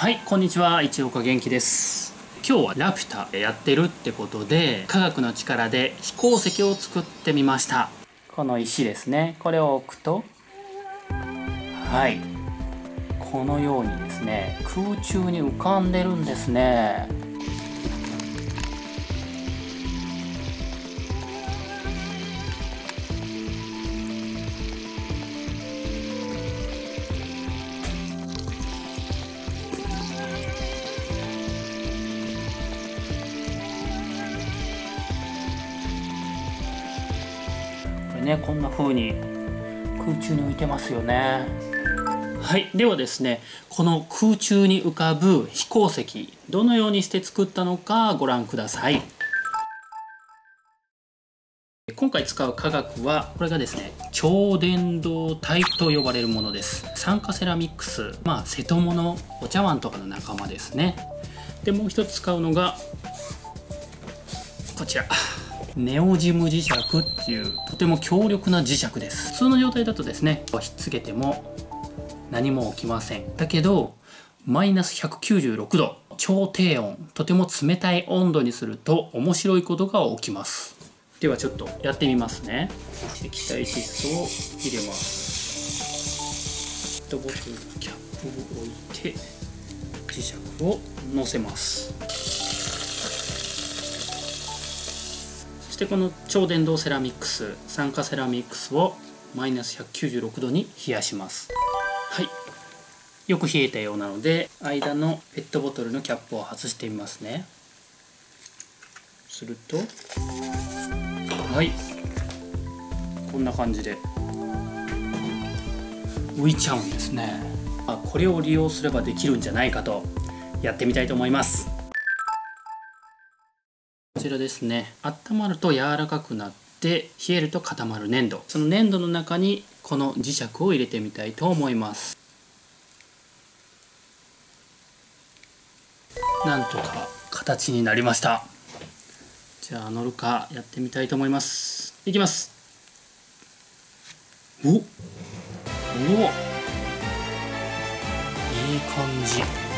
はいこんにちは。一岡元気です。今日はラピュタやってるってことで科学の力で飛行石を作ってみました。この石ですね。これを置くとはい。このようにですね空中に浮かんでるんですね。ねこんな風に空中に浮いてますよね。はいではですねこの空中に浮かぶ飛行石どのようにして作ったのかご覧ください。今回使う化学はこれがですね超伝導体と呼ばれるものです。酸化セラミックスまあ瀬戸物お茶碗とかの仲間ですね。でもう一つ使うのがこちら。ネオジム磁石っていうとても強力な磁石です。普通の状態だとですねひっつけても何も起きません。だけどマイナス196度超低温とても冷たい温度にすると面白いことが起きます。ではちょっとやってみますね。液体窒素を入れます。ペットボトルのキャップを置いて磁石を乗せます。してこの超電導セラミックス酸化セラミックスをマイナス196度に冷やします。はい。よく冷えたようなので間のペットボトルのキャップを外してみますね。すると。はい。こんな感じで。浮いちゃうんですね。これを利用すればできるんじゃないかとやってみたいと思います。ちらですね。温まると柔らかくなって冷えると固まる粘土。その粘土の中にこの磁石を入れてみたいと思います。なんとか形になりました。じゃあ乗るかやってみたいと思います。いきます。おおいい感じ。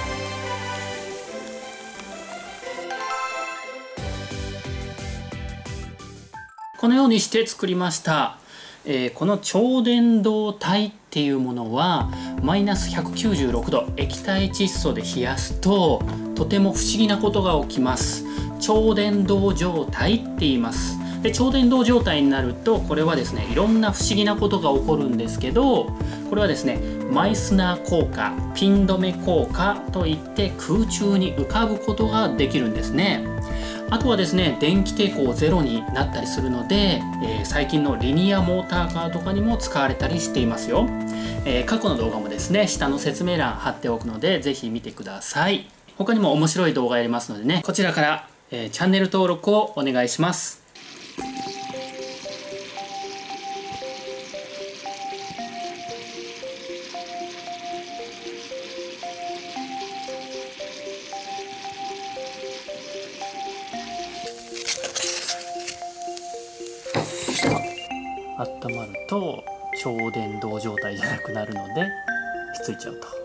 このようにして作りました、えー、この超伝導体っていうものはマイナス196度液体窒素で冷やすととても不思議なことが起きます。超伝導状態って言います。で超伝導状態になるとこれはですねいろんな不思議なことが起こるんですけどこれはですねマイスナー効果ピン止め効果といって空中に浮かぶことができるんですね。あとはですね電気抵抗ゼロになったりするので、えー、最近のリニアモーターカーとかにも使われたりしていますよ、えー、過去の動画もですね下の説明欄貼っておくので是非見てください。他にも面白い動画やりますのでねこちらから、えー、チャンネル登録をお願いします。温まると超電導状態じゃなくなるのでひっついちゃうと。